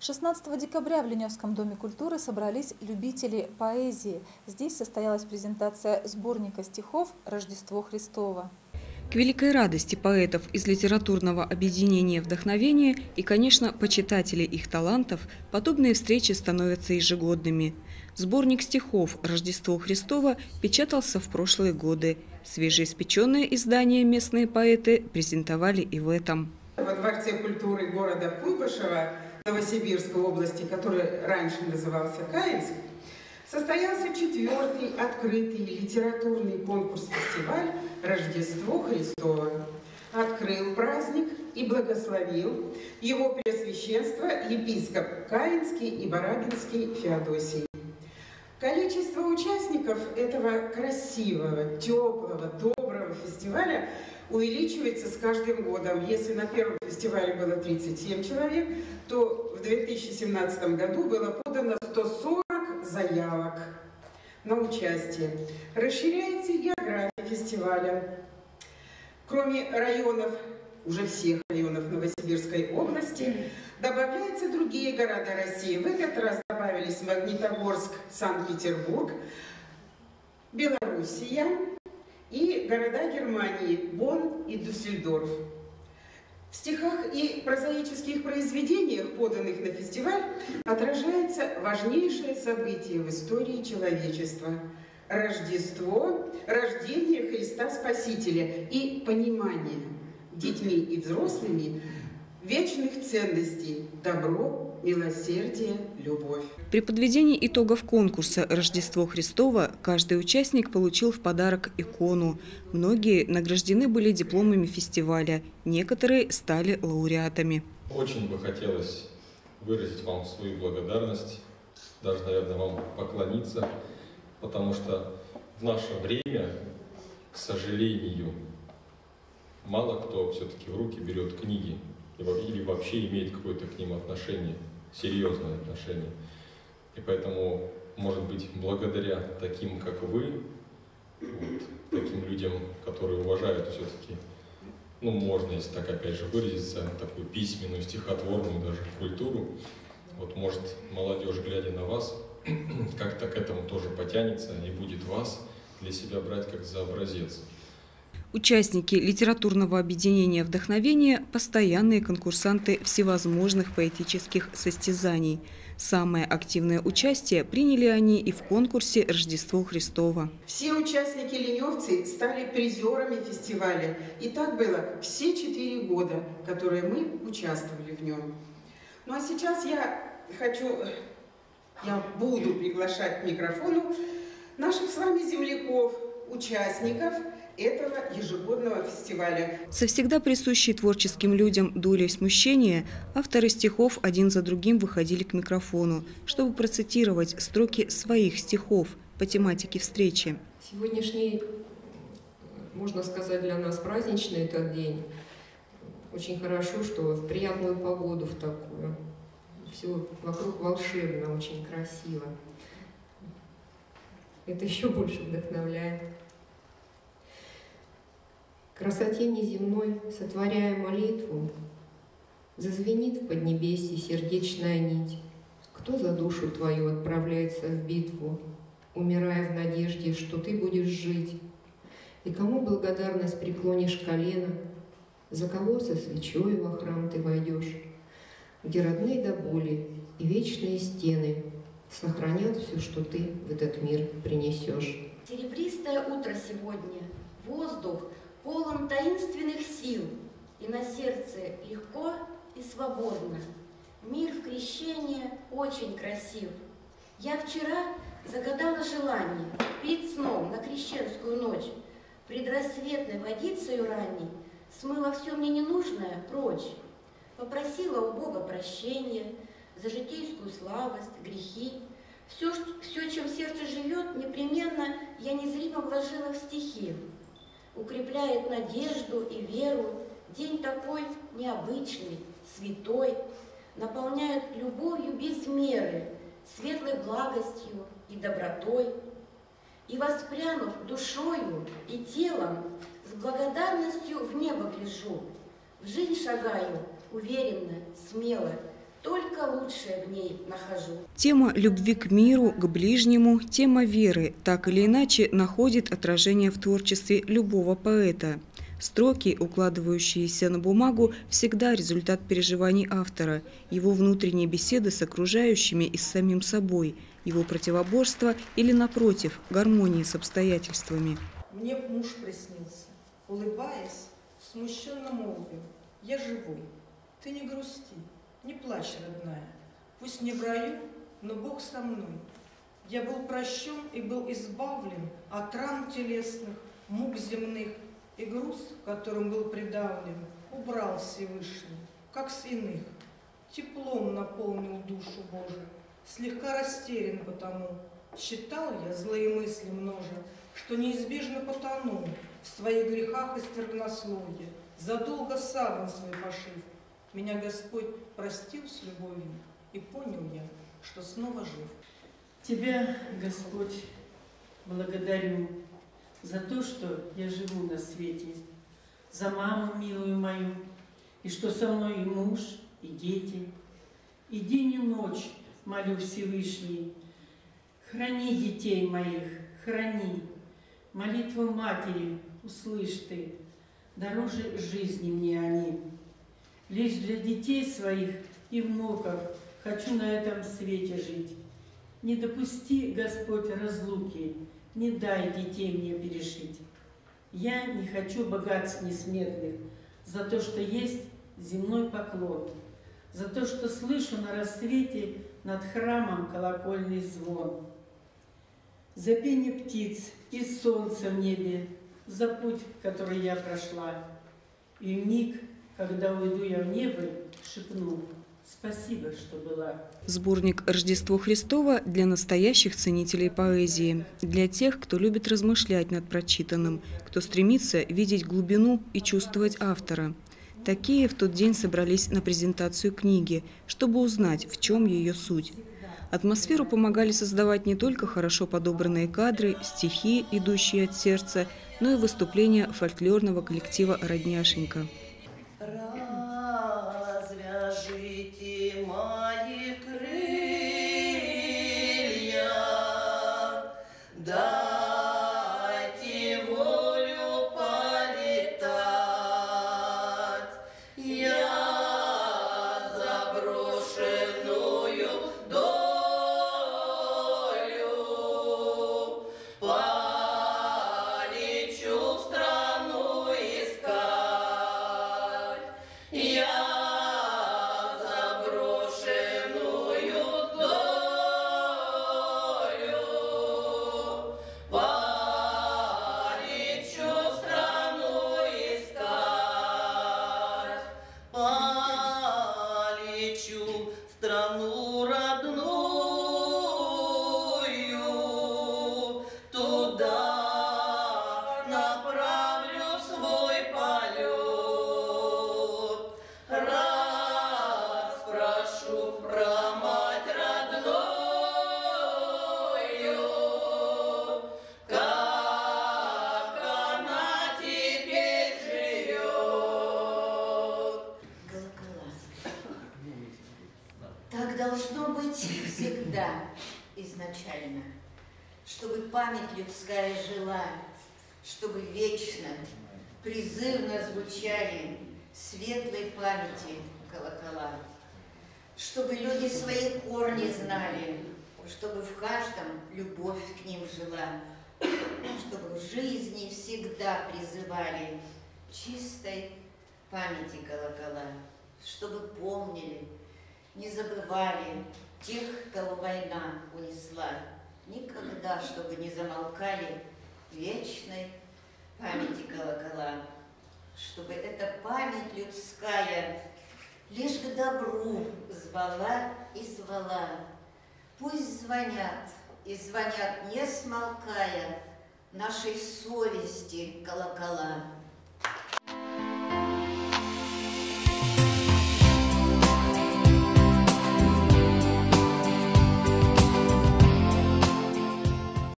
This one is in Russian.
16 декабря в Леневском доме культуры собрались любители поэзии. Здесь состоялась презентация сборника стихов «Рождество Христово». К великой радости поэтов из литературного объединения «Вдохновение» и, конечно, почитателей их талантов, подобные встречи становятся ежегодными. Сборник стихов «Рождество Христово» печатался в прошлые годы. Свежеиспеченные издания местные поэты презентовали и в этом. Во Дворце культуры города Куйбышева Новосибирской области, который раньше назывался Каинск, состоялся четвертый открытый литературный конкурс-фестиваль «Рождество Христово». Открыл праздник и благословил его Преосвященство епископ Каинский и Барабинский Феодосий. Количество участников этого красивого, теплого, доброго фестиваля увеличивается с каждым годом. Если на первом фестивале было 37 человек, то в 2017 году было подано 140 заявок на участие. Расширяется география фестиваля. Кроме районов, уже всех районов Новосибирской области, добавляются другие города России. В этот раз добавились Магнитогорск, Санкт-Петербург, Белоруссия и города Германии Бонн и Дюссельдорф. В стихах и прозаических произведениях, поданных на фестиваль, отражается важнейшее событие в истории человечества – Рождество, рождение Христа Спасителя и понимание детьми и взрослыми вечных ценностей – добро, милосердие, любовь. При подведении итогов конкурса «Рождество Христово» каждый участник получил в подарок икону. Многие награждены были дипломами фестиваля, некоторые стали лауреатами. Очень бы хотелось выразить вам свою благодарность, даже, наверное, вам поклониться, потому что в наше время, к сожалению, мало кто все-таки в руки берет книги или вообще имеет какое-то к ним отношение серьезное отношение. И поэтому, может быть, благодаря таким, как вы, вот, таким людям, которые уважают все-таки, ну, можно, если так опять же выразиться, такую письменную, стихотворную даже культуру, вот, может, молодежь, глядя на вас, как-то к этому тоже потянется и будет вас для себя брать как за образец. Участники литературного объединения «Вдохновение» – постоянные конкурсанты всевозможных поэтических состязаний. Самое активное участие приняли они и в конкурсе «Рождество Христово». Все участники ленивцы стали призерами фестиваля. И так было все четыре года, которые мы участвовали в нем. Ну а сейчас я хочу, я буду приглашать к микрофону наших с вами земляков, участников – этого ежегодного фестиваля. Со всегда присущей творческим людям долей смущения авторы стихов один за другим выходили к микрофону, чтобы процитировать строки своих стихов по тематике встречи. Сегодняшний, можно сказать, для нас праздничный этот день. Очень хорошо, что в приятную погоду, в такую. Все вокруг волшебно, очень красиво. Это еще больше вдохновляет красоте неземной, сотворяя молитву, Зазвенит в поднебесье сердечная нить. Кто за душу твою отправляется в битву, Умирая в надежде, что ты будешь жить? И кому благодарность преклонишь колено, За кого со свечой во храм ты войдешь, Где родные до боли и вечные стены Сохранят все, что ты в этот мир принесешь. Серебристое утро сегодня, воздух — полон таинственных сил, и на сердце легко и свободно. Мир в крещении очень красив. Я вчера загадала желание пить сном на крещенскую ночь, предрассветной водицею ранней, смыла все мне ненужное прочь. Попросила у Бога прощения за житейскую слабость, грехи. Все, все, чем сердце живет, непременно я незримо вложила в стихи укрепляет надежду и веру. День такой необычный, святой, наполняет любовью без меры, светлой благостью и добротой. И воспрянув душою и телом, с благодарностью в небо гляжу, в жизнь шагаю уверенно, смело, только лучшее в ней нахожу. Тема любви к миру, к ближнему, тема веры так или иначе находит отражение в творчестве любого поэта. Строки, укладывающиеся на бумагу, всегда результат переживаний автора, его внутренней беседы с окружающими и с самим собой, его противоборства или, напротив, гармонии с обстоятельствами. Мне муж приснился, улыбаясь, смущенно молвил, я живой, ты не грусти, не плачь, родная, пусть не в раю, но Бог со мной. Я был прощен и был избавлен от ран телесных, мук земных, и груз, которым был придавлен, убрал Всевышний, как с иных. Теплом наполнил душу Божию, слегка растерян потому. Считал я злые мысли множа, что неизбежно потону в своих грехах и сквернословье, задолго саван свой пошив. Меня Господь простил с любовью, и понял я, что снова жив. Тебя, Господь, благодарю за то, что я живу на свете, за маму милую мою, и что со мной и муж, и дети. И день и ночь молю Всевышний, храни детей моих, храни. Молитву матери услышь ты, дороже жизни мне они. Лишь для детей своих и внуков хочу на этом свете жить. Не допусти, Господь, разлуки, не дай детей мне перешить. Я не хочу богатств несметных за то, что есть земной поклон, за то, что слышу на рассвете над храмом колокольный звон, за пение птиц и солнца в небе, за путь, который я прошла. И миг, когда уйду я в небо, шепну «Спасибо, что была». Сборник «Рождество Христово» для настоящих ценителей поэзии, для тех, кто любит размышлять над прочитанным, кто стремится видеть глубину и чувствовать автора. Такие в тот день собрались на презентацию книги, чтобы узнать, в чем ее суть. Атмосферу помогали создавать не только хорошо подобранные кадры, стихи, идущие от сердца, но и выступления фольклорного коллектива «Родняшенька». Sarah. Память людская жила, чтобы вечно, призывно звучали светлой памяти колокола, чтобы люди свои корни знали, чтобы в каждом любовь к ним жила, чтобы в жизни всегда призывали чистой памяти колокола, чтобы помнили, не забывали тех, кого война унесла, никогда, чтобы не замолкали вечной памяти колокола, чтобы эта память людская лишь к добру звала и звала. Пусть звонят, и звонят, не смолкая, нашей совести колокола.